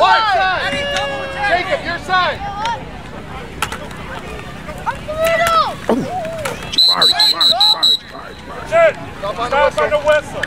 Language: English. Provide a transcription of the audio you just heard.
Wide side. Jacob, your side. Jabari, Jabari, Jabari, Jabari, Jabari. Stop on the whistle.